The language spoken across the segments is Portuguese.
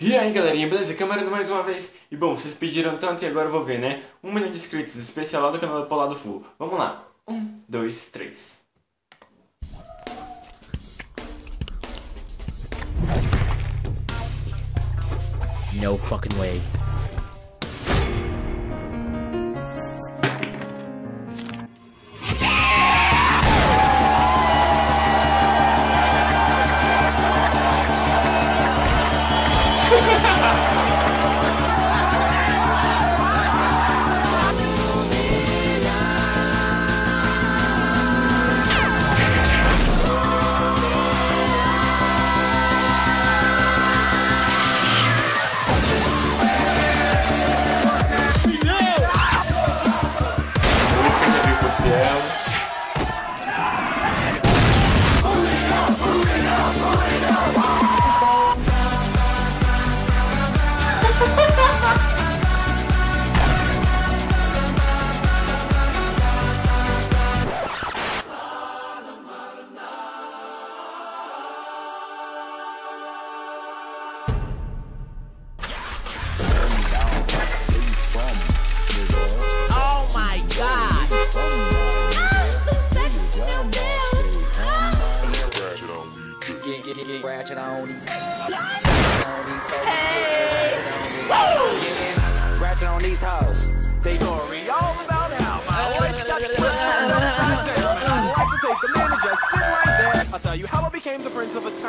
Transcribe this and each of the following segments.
E aí galerinha, beleza? Camarada mais uma vez. E bom, vocês pediram tanto e agora eu vou ver, né? Um milhão de inscritos, especial lá do canal do Polado Full. Vamos lá. Um, dois, três. No fucking way.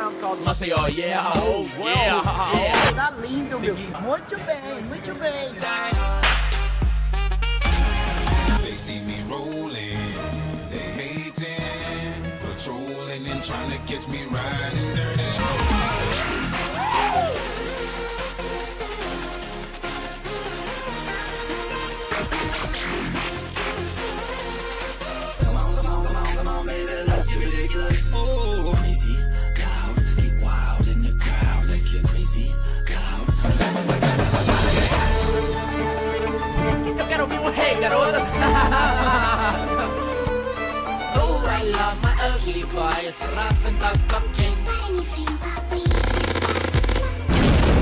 Town called Maceió, yeah, oh, yeah, yeah. Tá lindo, meu. Muito bem, muito bem. They see me rolling, they hating, patrolling and trying to catch me riding dirty. Ugly boys, rough and tough pumpkin.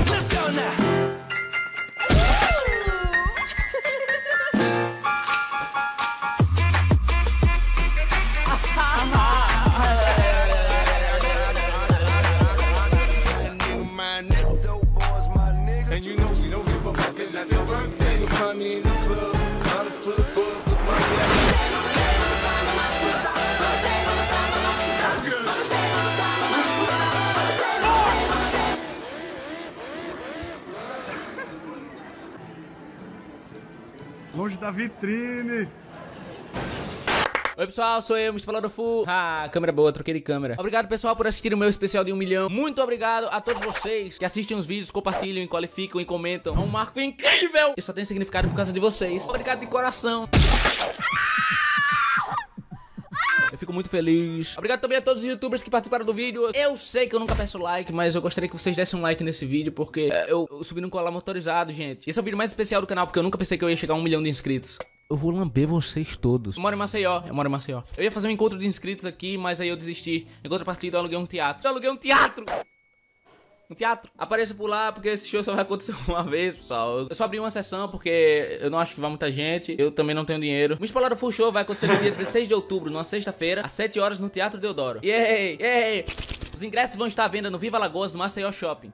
Let's go now. Nigga, my nigga, dope boys, my nigga. And you know we don't give a fuck. It's not your birthday. You find me in the club, bottle full of bug, Longe da vitrine. Oi pessoal, sou eu, Mr. Falando Full. Ah, câmera boa, troquei de câmera. Obrigado pessoal por assistir o meu especial de um milhão. Muito obrigado a todos vocês que assistem os vídeos, compartilham, qualificam e comentam. É um marco incrível. Isso só tem significado por causa de vocês. Obrigado de coração. Muito feliz. Obrigado também a todos os youtubers que participaram do vídeo. Eu sei que eu nunca peço like, mas eu gostaria que vocês dessem um like nesse vídeo, porque é, eu, eu subi num colar motorizado, gente. Esse é o vídeo mais especial do canal, porque eu nunca pensei que eu ia chegar a um milhão de inscritos. Eu vou lamber vocês todos. Eu moro em Maceió, eu moro em Maceió. Eu ia fazer um encontro de inscritos aqui, mas aí eu desisti. Em contrapartida, eu aluguei um teatro. Eu aluguei um teatro! Um teatro. Apareça por lá, porque esse show só vai acontecer uma vez, pessoal. Eu só abri uma sessão porque eu não acho que vai muita gente. Eu também não tenho dinheiro. O Espalhado Full Show vai acontecer no dia 16 de outubro, numa sexta-feira, às 7 horas, no Teatro Deodoro. Yay! Yay! Os ingressos vão estar à venda no Viva Lagoas, no Maceió Shopping.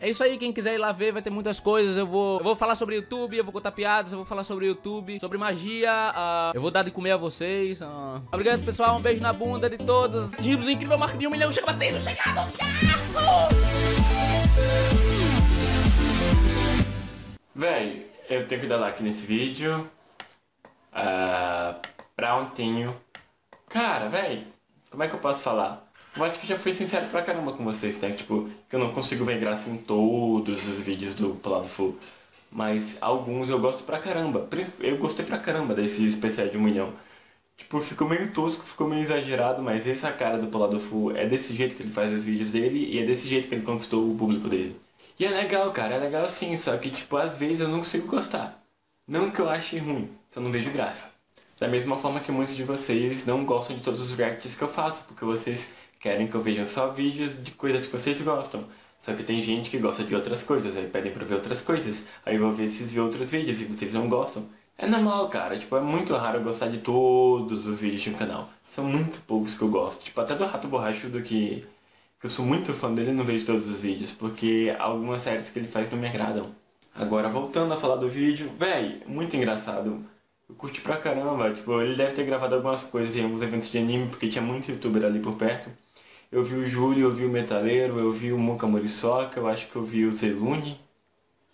É isso aí, quem quiser ir lá ver, vai ter muitas coisas. Eu vou, eu vou falar sobre YouTube, eu vou contar piadas, eu vou falar sobre YouTube, sobre magia. ah, eu vou dar de comer a vocês. ah. Obrigado, pessoal. Um beijo na bunda de todos. O incrível marco de um milhão. Chega batendo, chegado! Véi, eu tenho que dar like nesse vídeo. Ah, prontinho. Cara, véi, como é que eu posso falar? Eu acho que já fui sincero pra caramba com vocês, né? Tipo, que eu não consigo ver graça em todos os vídeos do Pelado Full. Mas alguns eu gosto pra caramba. Eu gostei pra caramba desse especial de um milhão. Tipo, ficou meio tosco, ficou meio exagerado, mas essa cara do Polado Full é desse jeito que ele faz os vídeos dele e é desse jeito que ele conquistou o público dele. E é legal, cara, é legal sim, só que, tipo, às vezes eu não consigo gostar. Não que eu ache ruim, só não vejo graça. Da mesma forma que muitos de vocês não gostam de todos os reacts que eu faço, porque vocês querem que eu veja só vídeos de coisas que vocês gostam. Só que tem gente que gosta de outras coisas, aí pedem pra ver outras coisas. Aí eu vou ver esses outros vídeos e vocês não gostam. É normal, cara. Tipo, é muito raro eu gostar de todos os vídeos de um canal. São muito poucos que eu gosto. Tipo, até do Rato Borrachudo que, que eu sou muito fã dele não vejo todos os vídeos. Porque algumas séries que ele faz não me agradam. Agora, voltando a falar do vídeo, véi, muito engraçado. Eu curti pra caramba. Tipo, ele deve ter gravado algumas coisas em alguns eventos de anime, porque tinha muito youtuber ali por perto. Eu vi o Júlio, eu vi o Metaleiro, eu vi o Muka Morisoka, eu acho que eu vi o Zelune.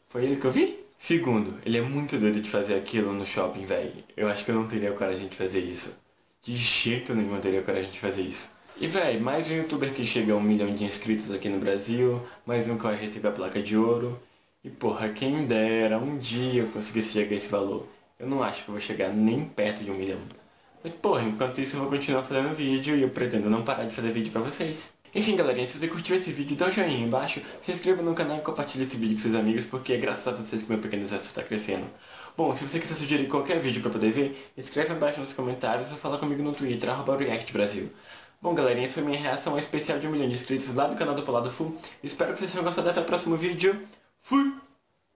Foi ele que eu vi? Segundo, ele é muito doido de fazer aquilo no shopping, velho. Eu acho que eu não teria coragem de fazer isso. De jeito nenhum eu teria coragem de fazer isso. E véi, mais um youtuber que chega a um milhão de inscritos aqui no Brasil, mais um que vai receber a placa de ouro. E porra, quem dera um dia eu conseguisse chegar a esse valor. Eu não acho que eu vou chegar nem perto de um milhão. Mas porra, enquanto isso eu vou continuar fazendo vídeo e eu pretendo não parar de fazer vídeo pra vocês. Enfim galerinha, se você curtiu esse vídeo, dá um joinha aí embaixo, se inscreva no canal e compartilhe esse vídeo com seus amigos, porque é graças a vocês que meu pequeno exército está crescendo. Bom, se você quiser sugerir qualquer vídeo pra poder ver, escreve abaixo nos comentários ou fala comigo no Twitter, arroba ReactBrasil. Bom galerinha, essa foi minha reação ao especial de um milhão de inscritos lá do canal do Polado Full. Espero que vocês tenham gostado até o próximo vídeo. Fui!